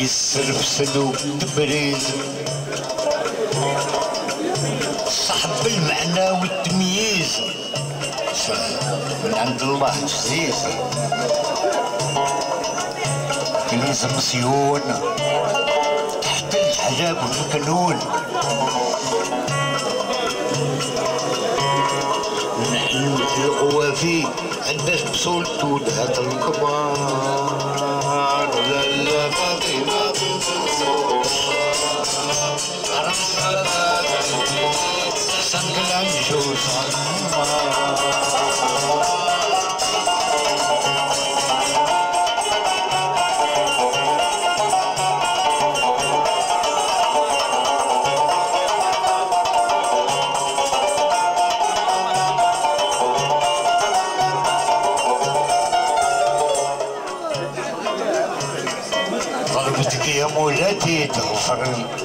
يسر في سلوك تبريز. صاحب المعنى والتمييز. من عند الله جزيز كنيسة مسيون تحت الحجاب والمكنون نحن القوافي عندك بصول تود هات الكبار. طلبتك يا مولاتي تغفر لي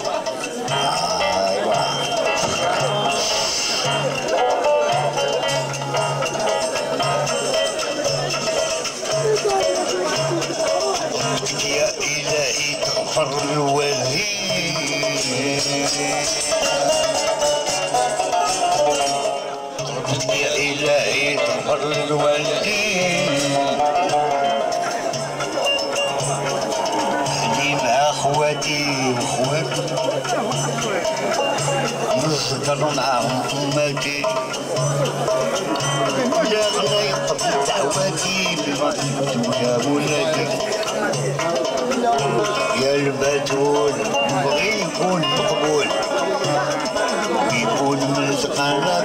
الوالدين طلبتك يا إلهي تغفر الوالدين أهلي مع أخواتي وأخواتي نصدر معاهم أمتي لا يقبل دعواتي كنت يا ولادي يا البتول نبغي يكون مقبول. يكون ملتقانا في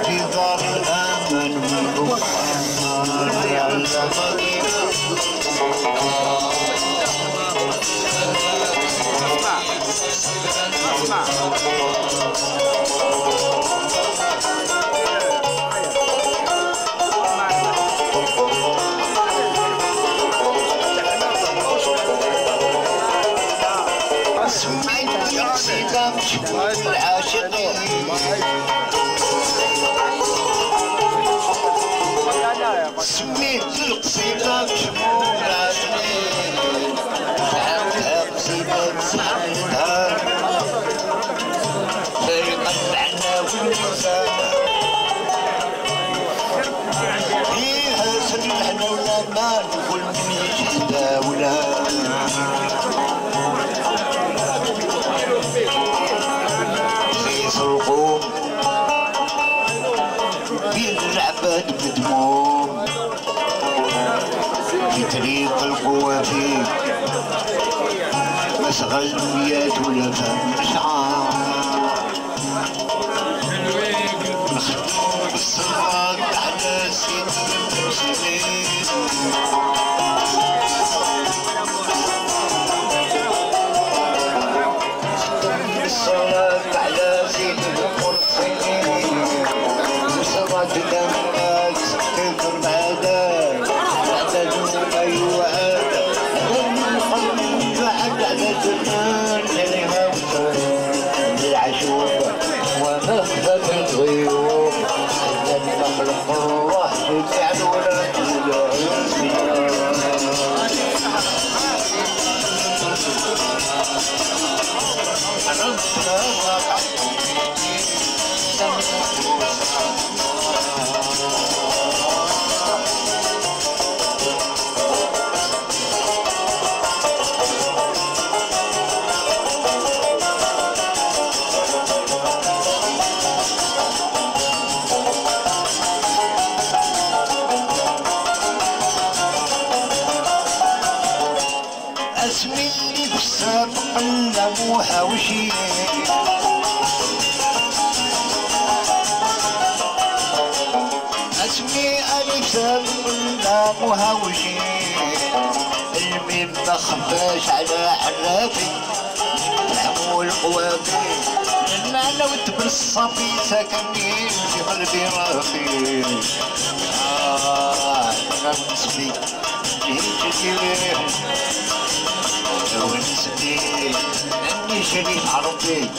العباد بدموم في طريق القوافي أصغر الميات ولا فهم شعار Mother اسمي اللي في سابق نموها وشي الميم ما خفاش على حرافي الحمول قوافي. لأن أنا وانت بالصفي ساكنين في قلبي رافي. آه نسبي. جيت ونسبي أني شريف عربي.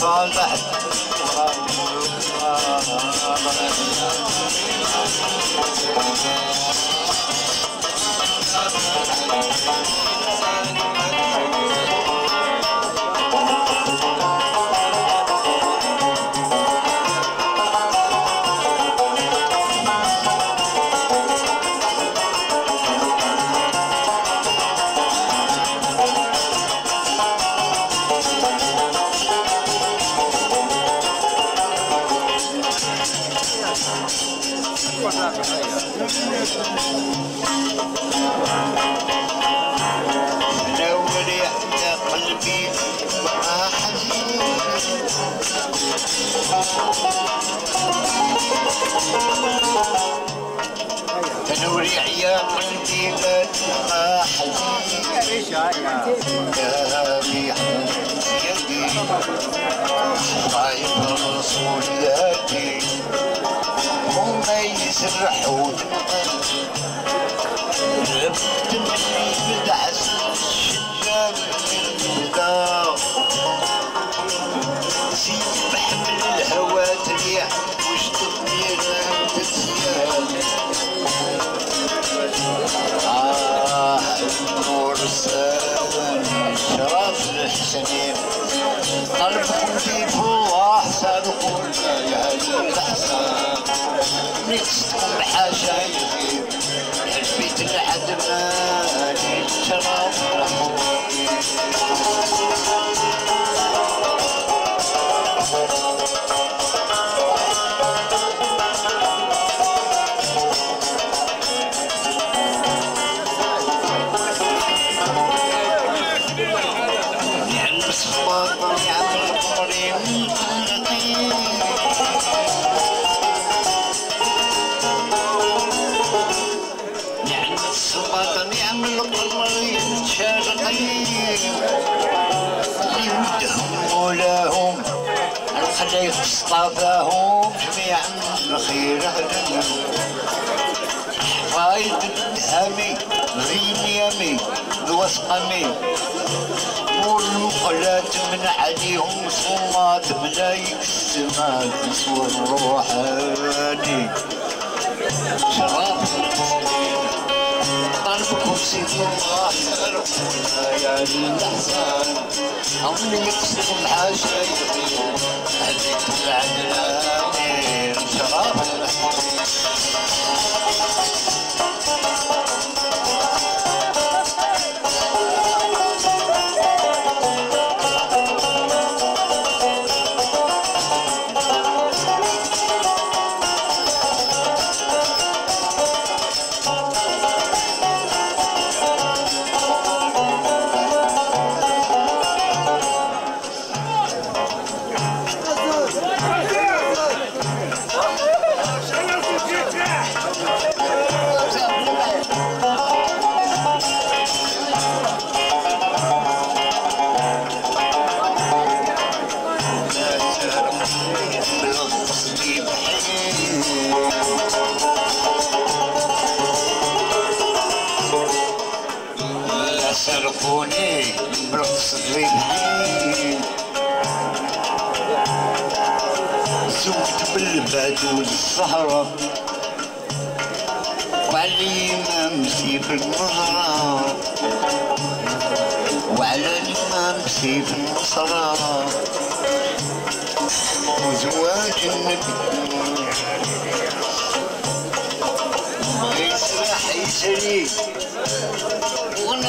صالح. تنوريع يا قلبي ما حزين يا ريح يا قلبي حبايب رسول الله يسرحون لبت مني بدعس الشجاب الهدى سيب بحمل الهوى تريح وش تطير آه النور السلام شرف الحسنين قلبكم في الله سالكم يا حاشا الخليق اصطفاهم جميعا الخير هدنا حفايد الدهمي غيم يمي الوسقمي والمقلات من عليهم صمات ملايك السماء نسوى الروحاني المسلمين سيد الله يا الأحسان هم يقصدوا حاشا يغيروا هذيك العدلانين شرف الصحراء وعلي الإمام سيف النصرة وعلى الإمام سيف النصرة. وزواج النبي. ما يسرح يسري أنا